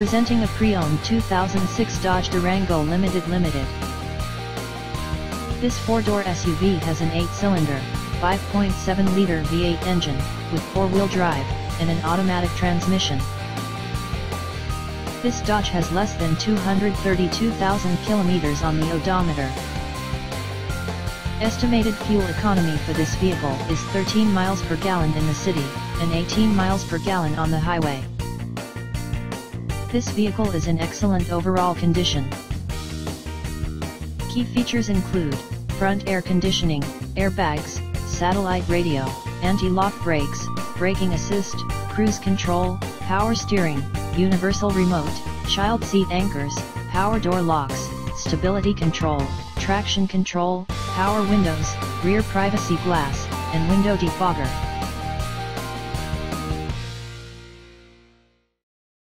Presenting a pre-owned 2006 Dodge Durango Limited Limited. This four-door SUV has an 8-cylinder, 5.7-liter V8 engine, with four-wheel drive, and an automatic transmission. This Dodge has less than 232,000 kilometers on the odometer. Estimated fuel economy for this vehicle is 13 miles per gallon in the city, and 18 miles per gallon on the highway. This vehicle is in excellent overall condition. Key features include, front air conditioning, airbags, satellite radio, anti-lock brakes, braking assist, cruise control, power steering, universal remote, child seat anchors, power door locks, stability control, traction control, power windows, rear privacy glass, and window defogger.